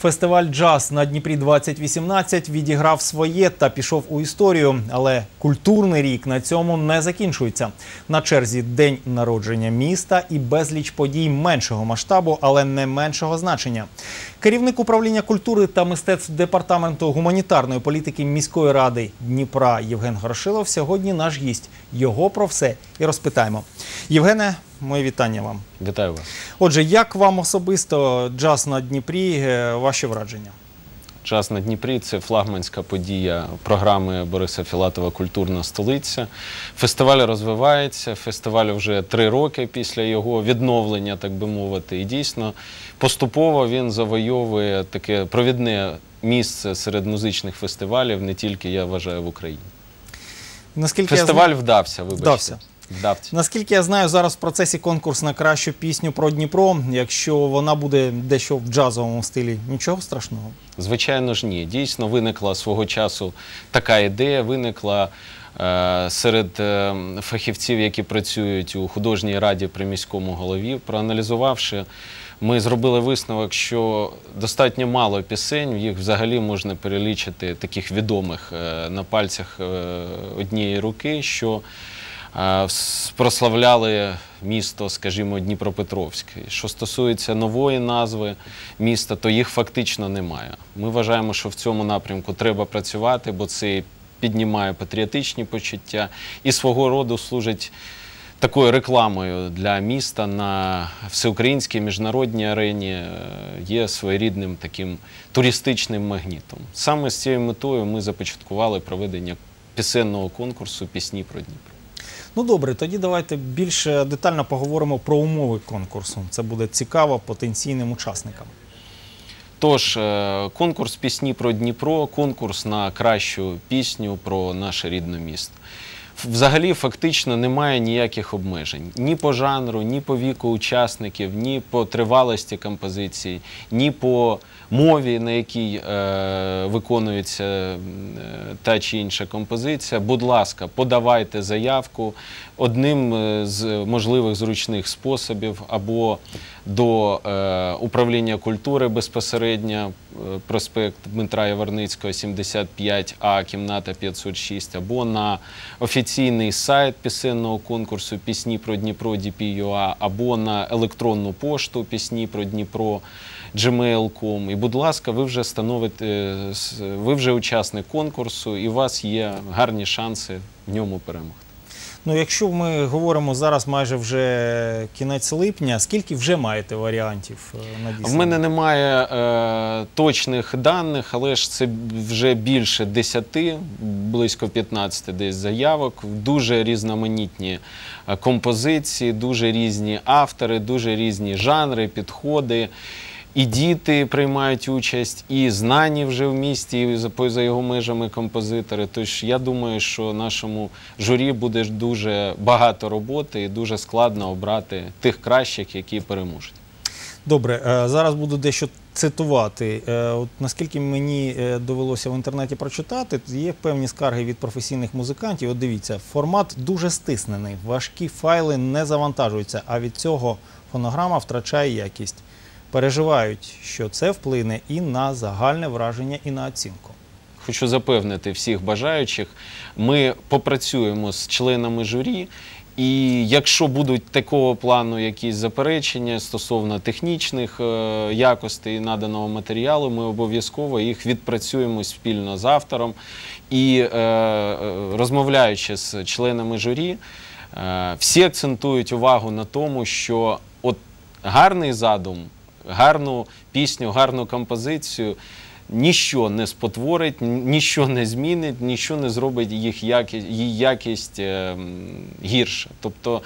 Фестиваль джаз на Дніпрі 2018 відіграв своє та пішов у історію. Але культурний рік на цьому не закінчується. На черзі день народження міста і безліч подій меншого масштабу, але не меншого значення. Керівник управління культури та мистецтв департаменту гуманітарної політики міської ради Дніпра Євген Горошилов сьогодні наш гість. Його про все і розпитаємо. Євгене, моє вітання вам. Вітаю вас. Отже, як вам особисто джаз на Дніпрі, е, ваші враження? Час на Дніпрі це флагманська подія програми Бориса Філатова Культурна столиця. Фестиваль розвивається. Фестиваль вже три роки після його відновлення, так би мовити. І дійсно поступово він завойовує таке провідне місце серед музичних фестивалів, не тільки я вважаю в Україні. Наскільки Фестиваль знаю, вдався, вибачте. Вдався. Вдався. наскільки я знаю, зараз в процесі конкурс на кращу пісню про Дніпро. Якщо вона буде дещо в джазовому стилі, нічого страшного. Звичайно ж, ні. Дійсно, виникла свого часу така ідея, виникла е, серед е, фахівців, які працюють у художній раді при міському голові. Проаналізувавши, ми зробили висновок, що достатньо мало пісень, їх взагалі можна перелічити таких відомих е, на пальцях е, однієї руки, що прославляли місто, скажімо, Дніпропетровське. Що стосується нової назви міста, то їх фактично немає. Ми вважаємо, що в цьому напрямку треба працювати, бо це піднімає патріотичні почуття і свого роду служить такою рекламою для міста на всеукраїнській міжнародній арені, е, є своєрідним таким туристичним магнітом. Саме з цією метою ми започаткували проведення пісенного конкурсу Пісні про Дніпро. Ну добре, тоді давайте більш детально поговоримо про умови конкурсу. Це буде цікаво потенційним учасникам. Тож, е, конкурс пісні про Дніпро, конкурс на кращу пісню про наше рідне місто. Взагалі, фактично немає ніяких обмежень ні по жанру, ні по віку учасників, ні по тривалості композиції, ні по мові, на якій е, виконується е, та чи інша композиція. Будь ласка, подавайте заявку одним е, з можливих зручних способів або до е, управління культури безпосередньо, е, проспект Дмитра Яворницького, 75А, кімната 506, або на офіційний сайт пісенного конкурсу Пісні про Дніпро DP.ua, або на електронну пошту Пісні про Дніпро gmail.com. І, будь ласка, ви вже становите, е, ви вже учасник конкурсу, і у вас є гарні шанси в ньому перемогти. Ну, якщо ми говоримо зараз майже вже кінець липня, скільки вже маєте варіантів е, надіслано? В мене немає е, точних даних, але ж це вже більше 10, близько 15 десь заявок. Дуже різноманітні е, композиції, дуже різні автори, дуже різні жанри, підходи. І діти приймають участь, і знані вже в місті, і за- поза його межами композитори. Тож я думаю, що нашому журі буде дуже багато роботи і дуже складно обрати тих кращих, які переможуть. Добре, е, зараз буду дещо цитувати. Е, От наскільки мені е, довелося в інтернеті прочитати, є певні скарги від професійних музикантів. От дивіться, формат дуже стиснений, важкі файли не завантажуються, а від цього фонограма втрачає якість. Переживають, що це вплине і на загальне враження, і на оцінку. Хочу запевнити всіх бажаючих, ми попрацюємо з членами журі. І якщо будуть такого плану якісь заперечення стосовно технічних е, якостей наданого матеріалу, ми обов'язково їх відпрацюємо спільно з автором. І е, е, розмовляючи з членами журі, всі акцентують увагу на тому, що от гарний задум, гарну пісню, гарну композицію ніщо не спотворить, ні- ніщо не змінить, ніщо не зробить їх якість, її якість е, гірше. Тобто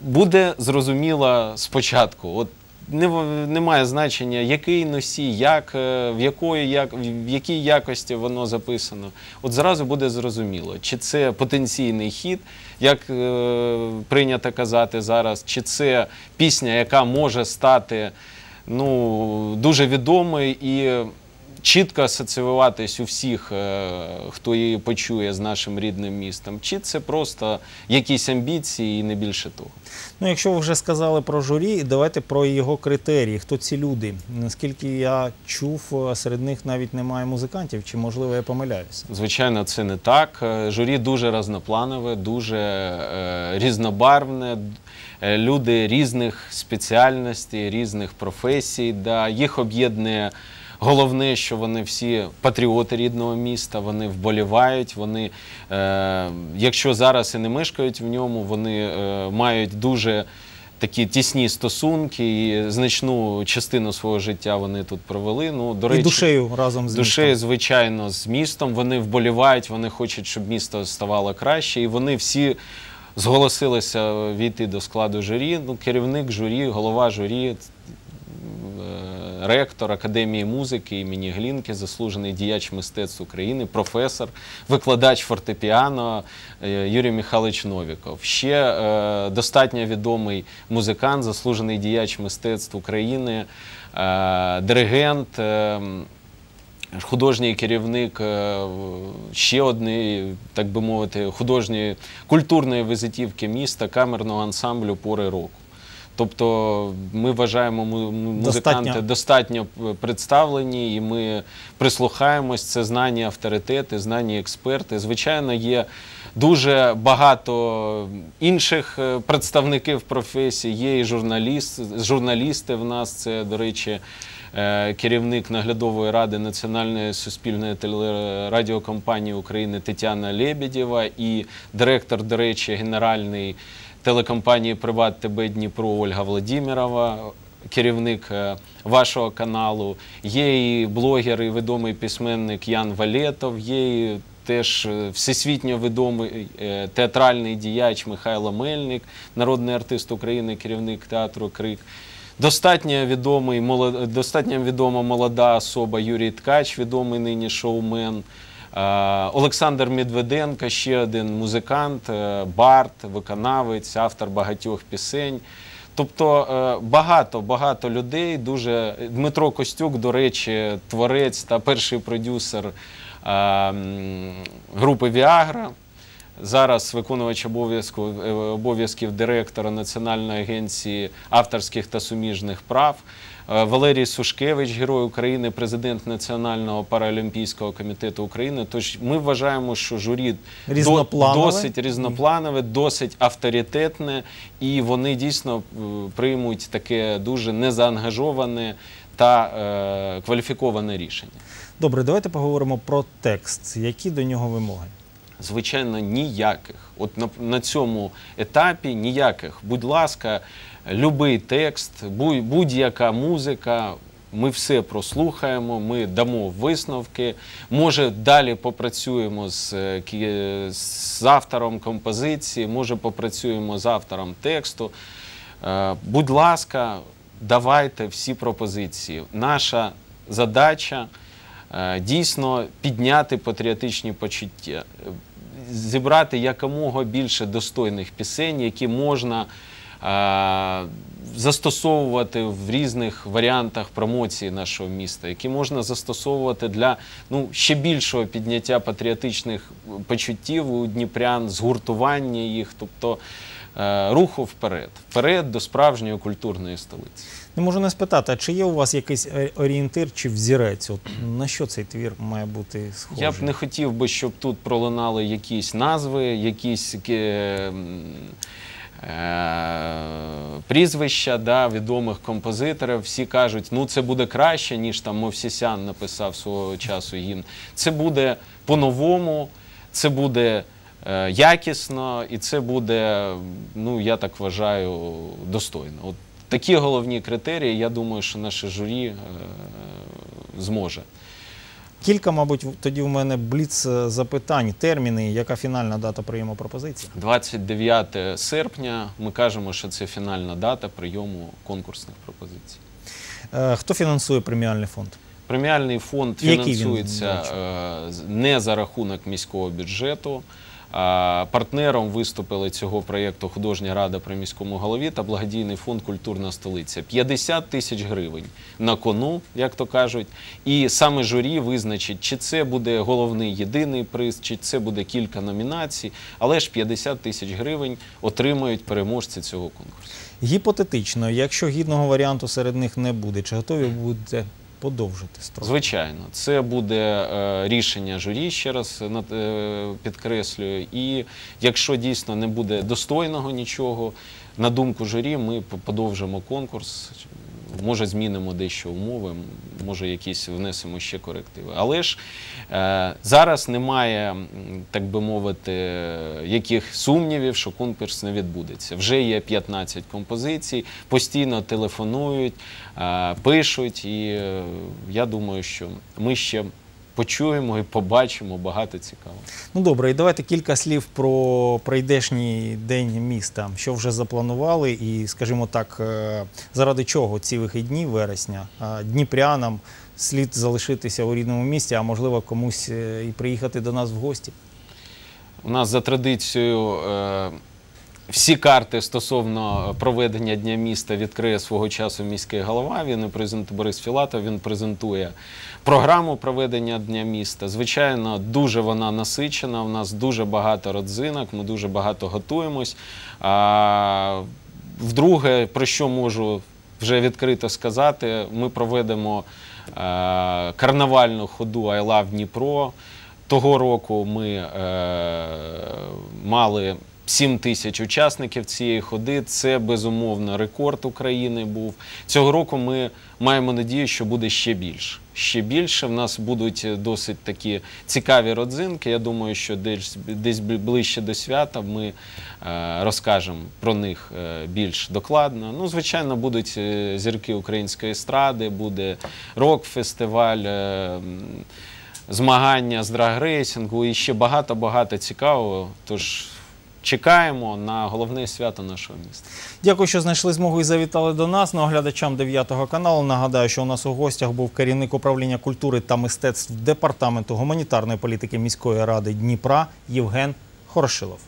буде зрозуміло спочатку. От не, немає значення, який носій, як, е, в, якої, як, в якій якості воно записано. От зразу буде зрозуміло, чи це потенційний хід, як е, прийнято казати зараз, чи це пісня, яка може стати ну, дуже відомою і чітко асоціюватись у всіх, е, хто її почує з нашим рідним містом, чи це просто якісь амбіції і не більше того. Ну, якщо ви вже сказали про журі, давайте про його критерії. Хто ці люди? Наскільки я чув, серед них навіть немає музикантів, чи можливо я помиляюся? Звичайно, це не так. Е, Журі дуже разнопланове, дуже е, різнобарвне. Е, Люди різних спеціальностей, різних професій. Да. Їх об'єднує головне, що вони всі патріоти рідного міста, вони вболівають. Вони, е, якщо зараз і не мешкають в ньому, вони е, мають дуже такі тісні стосунки і значну частину свого життя вони тут провели. Ну, до І речі, душею разом з Душею, містом. звичайно, з містом. Вони вболівають, вони хочуть, щоб місто ставало краще, і вони всі зголосилися війти до складу журі. Ну, керівник журі, голова журі, е, ректор Академії музики імені Глінки, заслужений діяч мистецтв України, професор, викладач фортепіано е, Юрій Михайлович Новіков. Ще е, достатньо відомий музикант, заслужений діяч мистецтв України, е, диригент. Художній керівник ще однієї, так би мовити, художньої культурної візитівки міста камерного ансамблю пори року. Тобто ми вважаємо му- му- музиканти Достатньо. достатньо представлені, і ми прислухаємось. Це знані авторитети, знані експерти. Звичайно, є дуже багато інших е, представників професії. Є і журналіст, журналісти в нас. Це, до речі, е, керівник наглядової ради Національної суспільної телерадіокомпанії України Тетяна Лебедєва і директор, до речі, генеральний телекомпанії Приват ТБ Дніпро Ольга Владимирова, керівник е, вашого каналу. Є і блогер, і відомий письменник Ян Валетов, є і теж е, всесвітньо відомий е, театральний діяч Михайло Мельник, народний артист України, керівник театру Крик. Достатньо відомий, достатньо відома молода особа Юрій Ткач, відомий нині шоумен. Е, Олександр Медведенко, ще один музикант, е, бард, виконавець, автор багатьох пісень. Тобто е, багато багато людей. Дуже Дмитро Костюк, до речі, творець та перший продюсер групи Віагра. Зараз виконувач е, обов'язків директора Національної агенції авторських та суміжних прав. Е, Валерій Сушкевич, герой України, президент Національного паралімпійського комітету України. Тож ми вважаємо, що журі Різнопланове. досить різнопланове, досить авторитетне, і вони дійсно е, приймуть таке дуже незаангажоване та е, кваліфіковане рішення. Добре, давайте поговоримо про текст. Які до нього вимоги? Звичайно, ніяких. От на, на цьому етапі ніяких. Будь ласка, любий текст, будь- будь-яка музика. Ми все прослухаємо, ми дамо висновки. Може, далі попрацюємо з, е, з автором композиції, може, попрацюємо з автором тексту. Е, Будь ласка, давайте всі пропозиції. Наша задача е, дійсно підняти патріотичні почуття, зібрати якомога більше достойних пісень, які можна е, застосовувати в різних варіантах промоції нашого міста, які можна застосовувати для ну, ще більшого підняття патріотичних почуттів у дніпрян, згуртування їх, тобто руху вперед, вперед до справжньої культурної столиці. Не можу не спитати, а чи є у вас якийсь е, орієнтир чи взірець? От на що цей твір має бути схожий? Я б не хотів би, щоб тут пролунали якісь назви, якісь е, е, прізвища да, відомих композиторів. Всі кажуть, ну це буде краще, ніж там Мовсісян написав свого часу гімн. Це буде по-новому, це буде е, якісно, і це буде, ну я так вважаю, достойно. От такі головні критерії, я думаю, що наше журі е, зможе. Кілька, мабуть, тоді в мене бліц е, запитань, терміни, яка фінальна дата прийому пропозиції? 29 серпня ми кажемо, що це фінальна дата прийому конкурсних пропозицій. Е, Хто фінансує преміальний фонд? Преміальний фонд він, фінансується е, з- не за рахунок міського бюджету, Партнером виступили цього проєкту Художня рада при міському голові та благодійний фонд Культурна столиця. 50 тисяч гривень на кону, як то кажуть. І саме журі визначить, чи це буде головний єдиний приз, чи це буде кілька номінацій, але ж 50 тисяч гривень отримають переможці цього конкурсу. Гіпотетично, якщо гідного варіанту серед них не буде, чи готові будете подовжити строк? Звичайно, це буде е, рішення журі, ще раз над- е, підкреслюю. І якщо дійсно не буде достойного нічого, на думку журі, ми подовжимо конкурс. Може, змінимо дещо умови, може, якісь внесемо ще корективи. Але ж е, зараз немає, так би мовити, яких сумнівів, що конкурс не відбудеться. Вже є 15 композицій, постійно телефонують, е, пишуть, і е, я думаю, що ми ще почуємо і побачимо багато цікавого. Ну добре, і давайте кілька слів про прийдешній день міста. Що вже запланували, і скажімо так, е, заради чого ці вихідні вересня дніпрянам слід залишитися у рідному місті, а можливо комусь е, і приїхати до нас в гості. У нас за традицією е, всі карти стосовно проведення Дня міста відкриє свого часу міський голова. Він презентує Борис Філатов, він презентує програму проведення Дня міста. Звичайно, дуже вона насичена. У нас дуже багато родзинок, ми дуже багато готуємось. А, вдруге, про що можу вже відкрито сказати, ми проведемо е, карнавальну ходу I Love Дніпро. Того року ми е, мали 7 тисяч учасників цієї ходи. Це безумовно рекорд України був. Цього року ми маємо надію, що буде ще більше. Ще більше. В нас будуть досить такі цікаві родзинки. Я думаю, що десь, десь ближче до свята ми е, розкажемо про них е, більш докладно. Ну, звичайно, будуть е, зірки української естради, буде рок-фестиваль. е, змагання з драгрейсингу і ще багато-багато цікавого. Тож чекаємо на головне свято нашого міста. Дякую, що знайшли змогу і завітали до нас. Ну, оглядачам глядачам 9 каналу. Нагадаю, що у нас у гостях був керівник управління культури та мистецтв департаменту гуманітарної політики міської ради Дніпра Євген Хорошилов.